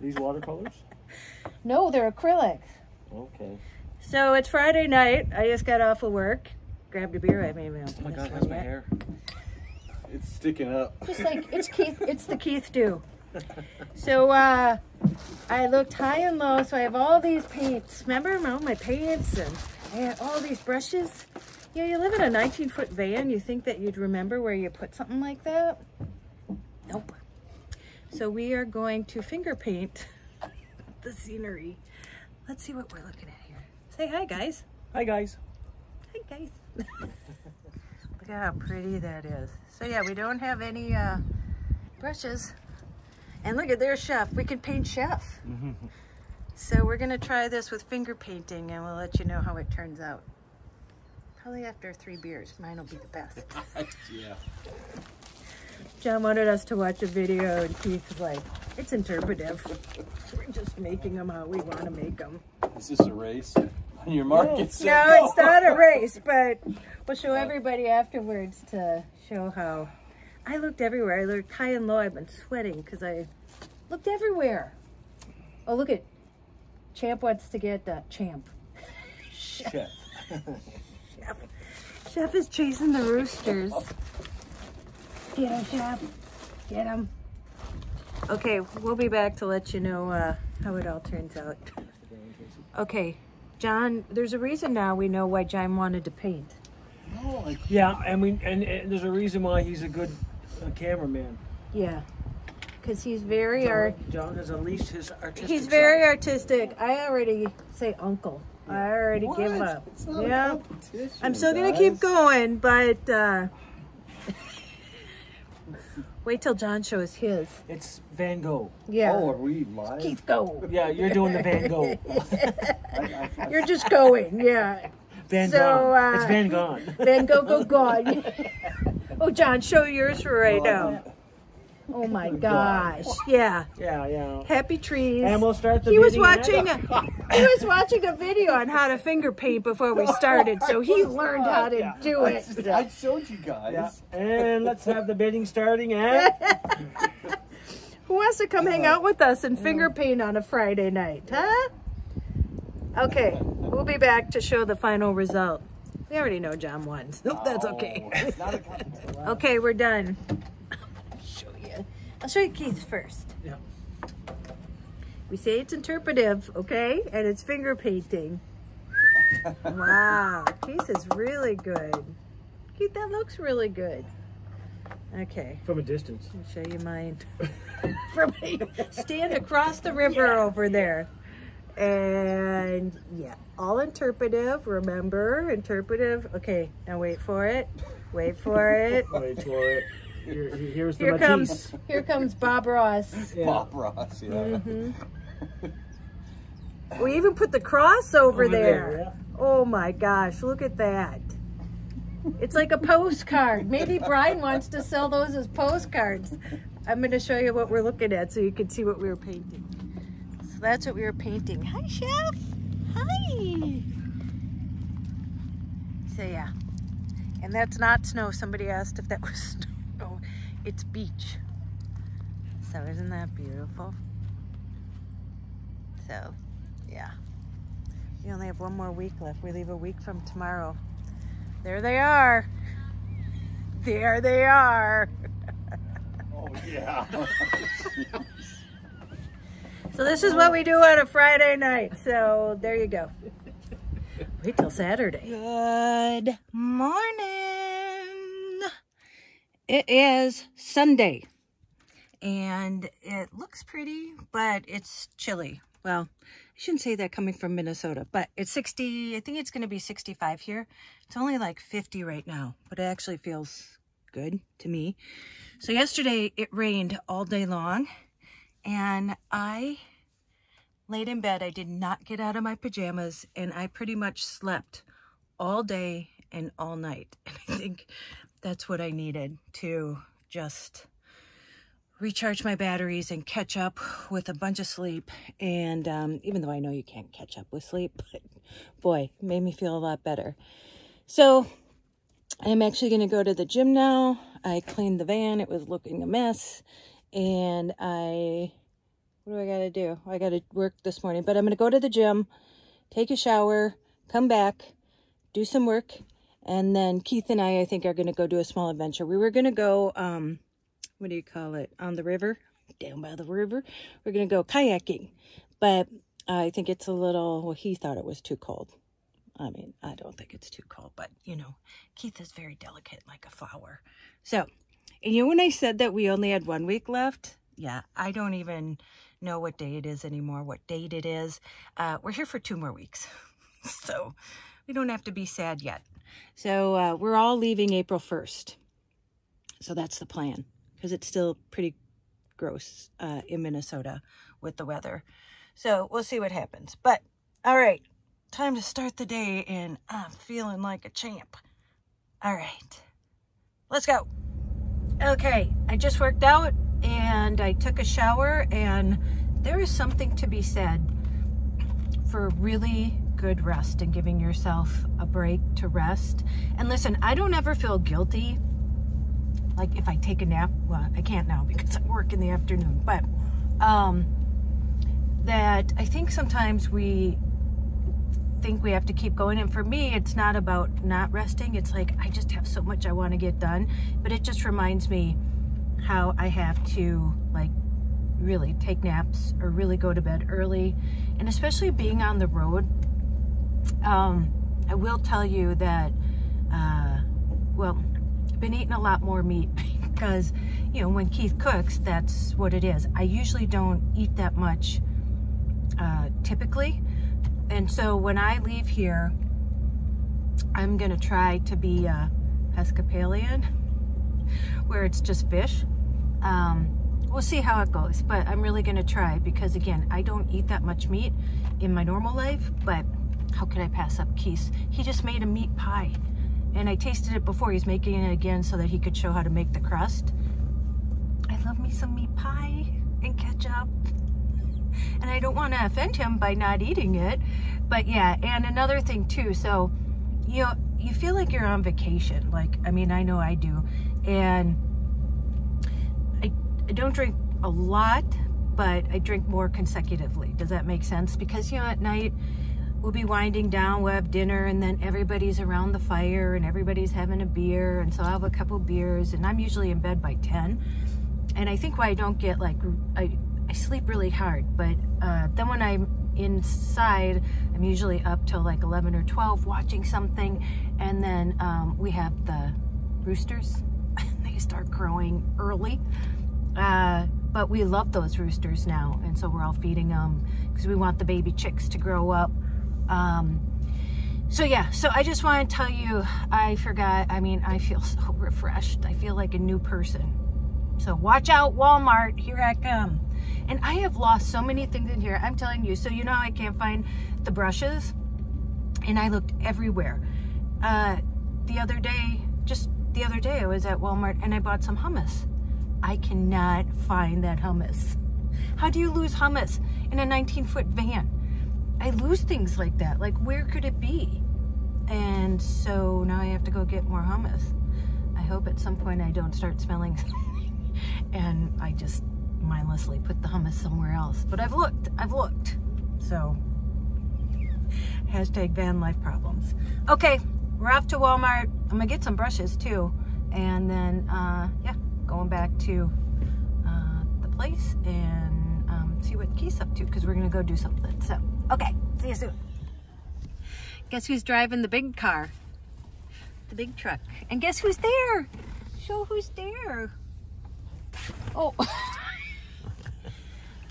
These watercolors? No, they're acrylics. Okay. So it's Friday night. I just got off of work. Grabbed a beer. I made my own. Oh my god, one that's my hair. It's sticking up. Just like it's Keith. It's the Keith do. So uh, I looked high and low. So I have all these paints. Remember all my paints and I had all these brushes. Yeah, you live in a 19 foot van. You think that you'd remember where you put something like that? So we are going to finger paint the scenery. Let's see what we're looking at here. Say hi, guys. Hi guys. Hi guys. Look at how pretty that is. So yeah, we don't have any uh, brushes. And look at their chef. We can paint chef. So we're gonna try this with finger painting and we'll let you know how it turns out. Probably after three beers. Mine will be the best. yeah. Jon wanted us to watch a video and Keith was like, it's interpretive. We're just making them how we want to make them. Is this a race? On your mark, it's No, it's not a race, but we'll show everybody afterwards to show how I looked everywhere. I looked high and low. I've been sweating because I looked everywhere. Oh, look at Champ wants to get uh, Champ. Chef. Chef. Chef is chasing the roosters. Get him, Chef. Get him. Okay, we'll be back to let you know uh, how it all turns out. Okay, Jon, there's a reason now we know why Jon wanted to paint. No, like Yeah, and we and, and there's a reason why he's a good uh, cameraman. Yeah, because he's very art. Jon has unleashed his artistic. He's very side. artistic. I already say uncle. I already give up. It's not Yeah, competition, I'm still gonna keep going, but uh, wait till Jon shows his. It's Van Gogh. Yeah, Oh, are we live? Keith, go. Yeah, you're doing the Van Gogh. I, I, You're just going. Yeah. Van So, Gogh. uh, it's Van Gogh. Then go, go, God. oh, Jon, show yours for right No, I now. Oh my gosh. Yeah. Yeah, yeah. Happy trees. And we'll start the he was watching a, he was watching a video on how to finger paint before we started, so he learned how to do I, it. I showed you guys. Yeah. And let's have the bidding starting at Who wants to come hang uh-huh. out with us and finger paint on a Friday night, huh? Okay, we'll be back to show the final result. We already know Jon won. Nope, that's okay. It's not a. Okay, we're done. I'll show you. I'll show you Keith first. Yeah. We say it's interpretive, okay? And it's finger painting. wow, Keith is really good. Keith, that looks really good. Okay, from a distance. I'll show you mine. From stand across the river over there. And yeah, all interpretive. Remember, interpretive. Okay, now wait for it. Wait for it. Wait for it. Here, here's the Here Matisse. comes here comes Bob Ross. Yeah. Bob Ross, yeah. Mm-hmm. We even put the cross over, Over there. there, yeah. Oh my gosh, look at that. It's like a postcard. Maybe Brian wants to sell those as postcards. I'm going to show you what we're looking at so you can see what we were painting. So that's what we were painting. Hi, Chef. Hi. So yeah. And that's not snow. Somebody asked if that was snow. It's beach. So isn't that beautiful? So, yeah. We only have one more week left. We leave a week from tomorrow. There they are. There they are. Oh, yeah. So this is what we do on a Friday night. So there you go. Wait till Saturday. Good morning. It is Sunday. And it looks pretty, but it's chilly. Well, I shouldn't say that coming from Minnesota, but it's 60, I think it's going to be 65 here. It's only like 50 right now, but it actually feels good to me. So yesterday it rained all day long and I laid in bed. I did not get out of my pajamas and I pretty much slept all day and all night. And I think that's what I needed to just recharge my batteries and catch up with a bunch of sleep. And um, even though I know you can't catch up with sleep, but boy, made me feel a lot better. So I'm actually going to go to the gym now. I cleaned the van. It was looking a mess. And I what do I got to do? I got to work this morning, but I'm going to go to the gym, take a shower, come back, do some work, and then Keith and I, I think, are going to go do a small adventure. We were going to go, um, what do you call it, on the river, down by the river. We're going to go kayaking, but I think it's a little, well, he thought it was too cold. I mean, I don't think it's too cold, but you know, Keith is very delicate like a flower. So, and you know, when I said that we only had one week left, yeah, I don't even know what day it is anymore, what date it is. Uh, we're here for two more weeks. so we don't have to be sad yet. So uh, we're all leaving April 1st. So that's the plan because it's still pretty gross uh, in Minnesota with the weather. So we'll see what happens. But all right, time to start the day and I'm feeling like a champ. All right, let's go. Okay, I just worked out and I took a shower and there is something to be said for really good rest and giving yourself a break to rest. And listen, I don't ever feel guilty. Like if I take a nap, well, I can't now because I work in the afternoon, but um, that I think sometimes we think we have to keep going. And for me, it's not about not resting. It's like I just have so much I want to get done. But it just reminds me how I have to like really take naps or really go to bed early. And especially being on the road, um, I will tell you that, uh, well, I've been eating a lot more meat because, you know, when Keith cooks, that's what it is. I usually don't eat that much uh, typically. And so when I leave here, I'm going to try to be a Pescatarian, where it's just fish. Um, we'll see how it goes, but I'm really going to try because, again, I don't eat that much meat in my normal life, but how could I pass up Keith? He just made a meat pie, and I tasted it before. He's making it again so that he could show how to make the crust. I love me some meat pie and ketchup and I don't want to offend him by not eating it. But yeah, and another thing too, so you know, you feel like you're on vacation. Like, I mean, I know I do. And I, I don't drink a lot, but I drink more consecutively. Does that make sense? Because, you know, at night, we'll be winding down, we'll have dinner, and then everybody's around the fire and everybody's having a beer. And so I'll have a couple beers, and I'm usually in bed by 10. And I think why I don't get like, I, I sleep really hard, but uh, then when I'm inside, I'm usually up till like 11 or 12 watching something, and then um, we have the roosters. they start growing early. Uh, but we love those roosters now, and so we're all feeding them because we want the baby chicks to grow up. Um, so yeah, so I just want to tell you, I forgot, I mean, I feel so refreshed. I feel like a new person. So watch out, Walmart, here I come. And I have lost so many things in here. I'm telling you. So you know I can't find the brushes? And I looked everywhere. Uh, the other day, just the other day, I was at Walmart and I bought some hummus. I cannot find that hummus. How do you lose hummus in a 19-foot van? I lose things like that. Like, where could it be? And so now I have to go get more hummus. I hope at some point I don't start smelling something and I just mindlessly put the hummus somewhere else. But I've looked, I've looked. So, hashtag van life problems. Okay, we're off to Walmart. I'm gonna get some brushes too. And then, uh, yeah, going back to uh, the place and um, see what Keith's up to because we're gonna go do something. So, okay, see you soon. Guess who's driving the big car? The big truck. And guess who's there? Show who's there. Oh.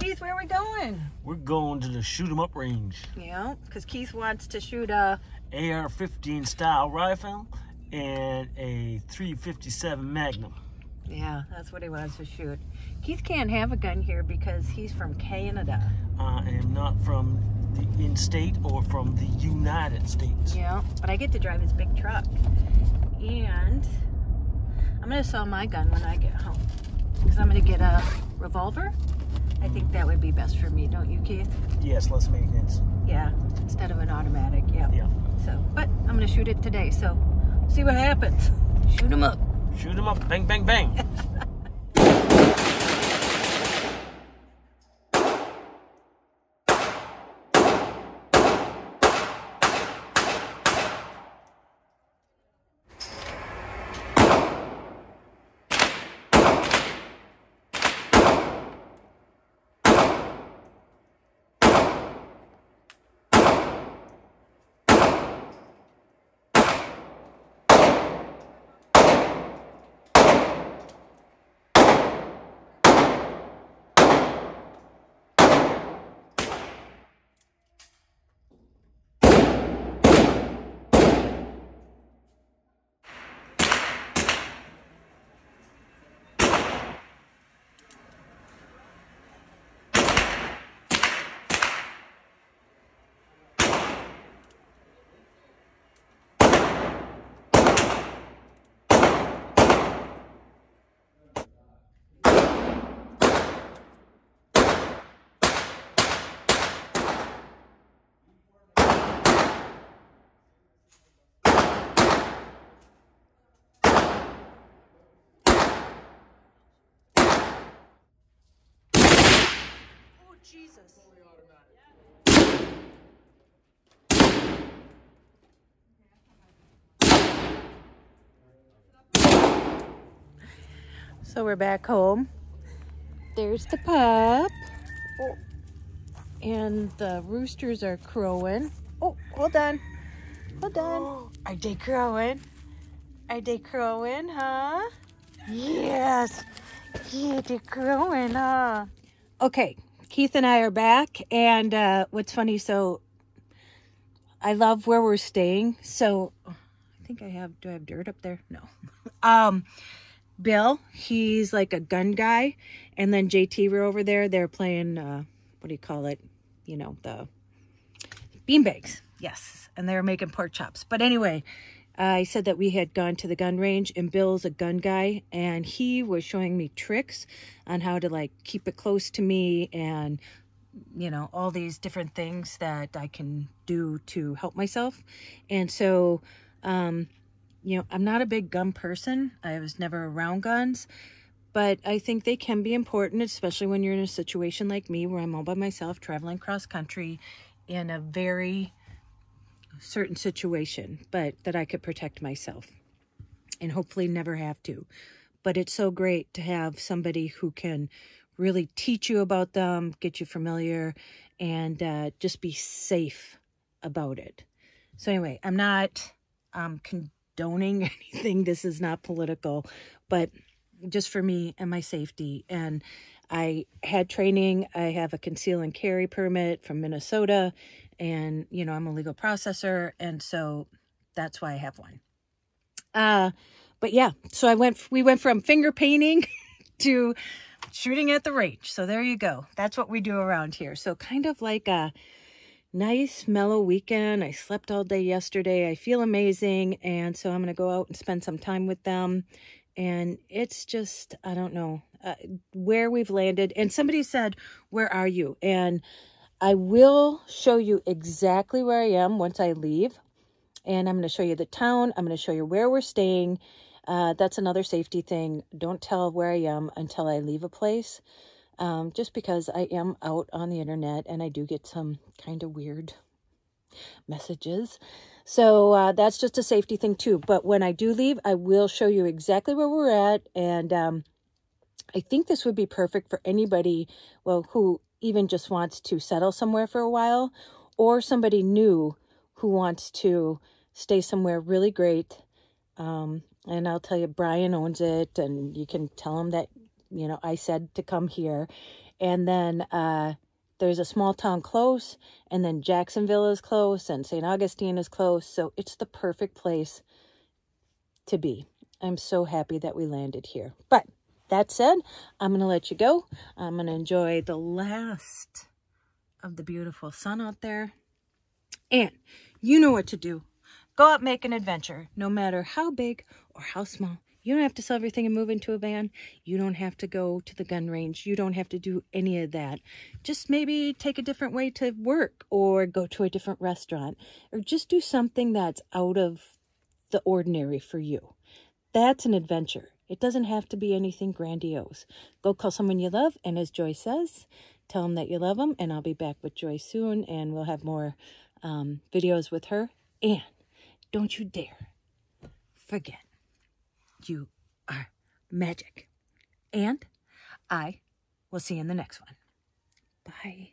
Keith, where are we going? We're going to the shoot 'em up range. Yeah, because Keith wants to shoot a AR-15 style rifle and a 357 Magnum. Yeah, that's what he wants to shoot. Keith can't have a gun here because he's from Canada. I am not from the in-state or from the United States. Yeah, but I get to drive his big truck. And I'm going to sell my gun when I get home. Because I'm going to get a revolver I think that would be best for me, don't you, Keith? Yes, less maintenance. Yeah, instead of an automatic, yeah. Yeah. So, but I'm gonna shoot it today, so see what happens. Shoot them up. Shoot 'em up, bang, bang, bang. Jesus. So we're back home. There's the pup. Oh. And the roosters are crowing. Oh, hold on. Hold on. Are they crowing? Are they crowing, huh? Yes. Yeah, they're crowing, huh? Okay, Keith and I are back. And uh, what's funny, so I love where we're staying. So I think I have, do I have dirt up there? No. um, Bill, he's like a gun guy. And then JT were over there. They're playing, uh, what do you call it? You know, the beanbags. Yes. And they were making pork chops. But anyway, I said that we had gone to the gun range and Bill's a gun guy and he was showing me tricks on how to like keep it close to me and you know all these different things that I can do to help myself. And so um you know, I'm not a big gun person. I was never around guns, but I think they can be important, especially when you're in a situation like me where I'm all by myself traveling cross country in a very certain situation, but that I could protect myself and hopefully never have to. But it's so great to have somebody who can really teach you about them, get you familiar, and uh, just be safe about it. So anyway, I'm not um, condoning anything. This is not political, but just for me and my safety. And I had training. I have a conceal and carry permit from Minnesota, and you know I'm a legal processor, and so that's why I have one. Uh, but yeah, so I went. We went from finger painting to shooting at the range. So there you go. That's what we do around here. So kind of like a nice mellow weekend. I slept all day yesterday. I feel amazing. And so I'm going to go out and spend some time with them. And it's just, I don't know uh, where we've landed. And somebody said, Where are you? And I will show you exactly where I am once I leave. And I'm going to show you the town. I'm going to show you where we're staying. Uh, that's another safety thing. Don't tell where I am until I leave a place. Um, just because I am out on the internet and I do get some kind of weird messages. So uh, that's just a safety thing too. But when I do leave, I will show you exactly where we're at. And um, I think this would be perfect for anybody, well, who even just wants to settle somewhere for a while or somebody new who wants to stay somewhere really great. Um, and I'll tell you, Brian owns it, and you can tell him that, you know, I said to come here. And then uh, there's a small town close, and then Jacksonville is close, and St. Augustine is close. So it's the perfect place to be. I'm so happy that we landed here. But that said, I'm going to let you go. I'm going to enjoy the last of the beautiful sun out there. And you know what to do. Go out, make an adventure, no matter how big or how small. You don't have to sell everything and move into a van. You don't have to go to the gun range. You don't have to do any of that. Just maybe take a different way to work or go to a different restaurant or just do something that's out of the ordinary for you. That's an adventure. It doesn't have to be anything grandiose. Go call someone you love, and as Joy says, tell them that you love them, and I'll be back with Joy soon, and we'll have more um, videos with her. And don't you dare forget you are magic. And I will see you in the next one. Bye.